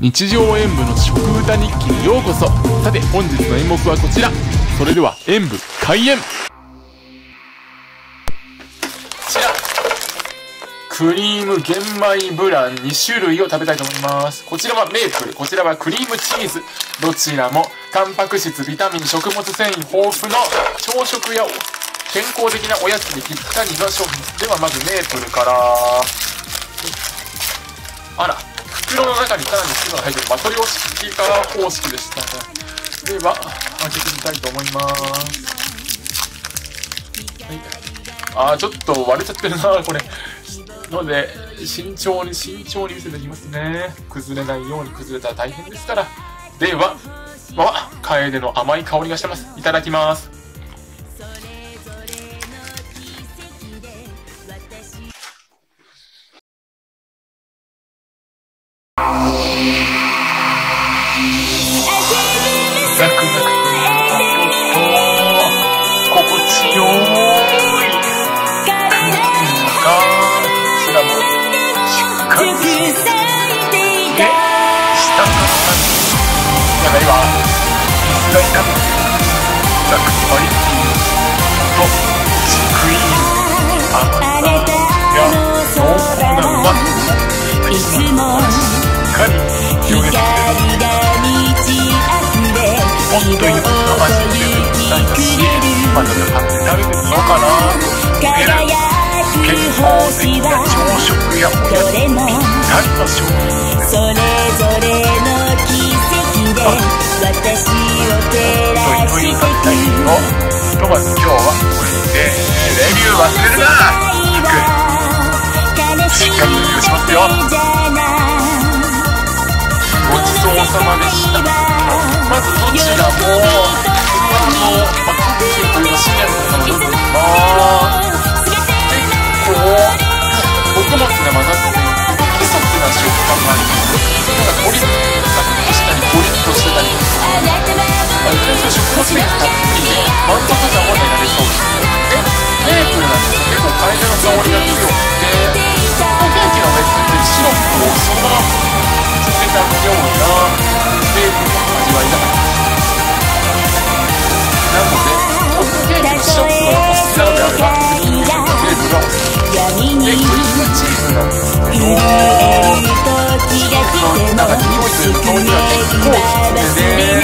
日常演舞の食歌日記にようこそ。さて本日の演目はこちら。それでは演舞開演。こちら。クリーム玄米ブラン2種類を食べたいと思います。こちらはメープル。こちらはクリームチーズ。どちらもタンパク質ビタミン食物繊維豊富の朝食や健康的なおやつにぴったりの商品。ではまずメープルから。袋の中にさらに粒が入るマトリョー式から方式でしたでは開けてみたいと思います。はい。あーちょっと割れちゃってるなこれ。なので慎重に慎重に見せていきますね。崩れないように崩れたら大変ですから。ではわ楓の甘い香りがしてます。いただきます。ザクザク心地よい。クリームがこちらもしっかりしてで下からじゃない。わスライダーザクパリ本当に僕の味ってみたいだしまだ買って食べてみようかな健康的な朝食やおやつにぴったりの商品ですそれぞれの奇跡で私を照らして食べたいのひとまず今日はこれでレビュー忘れるなしっかりレビューしますよごちそうさまでしたまずどちらなんですけど震える時が来てもなんか匂いというか香りが結構きつめで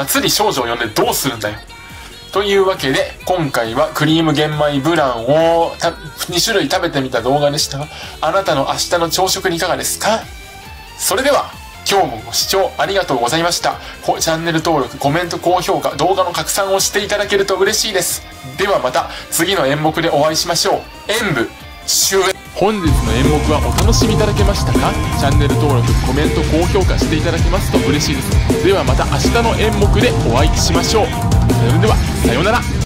いや夏に少女を呼んでどうするんだよ。というわけで今回はクリーム玄米ブランを2種類食べてみた動画でした。があなたの明日の朝食にいかがですか？それでは今日もご視聴ありがとうございました。チャンネル登録コメント高評価動画の拡散をしていただけると嬉しいです。ではまた次の演目でお会いしましょう。演舞終演本日の演目はお楽しみいただけましたか？チャンネル登録コメント高評価していただけますと嬉しいです。ではまた明日の演目でお会いしましょう。それではさようなら。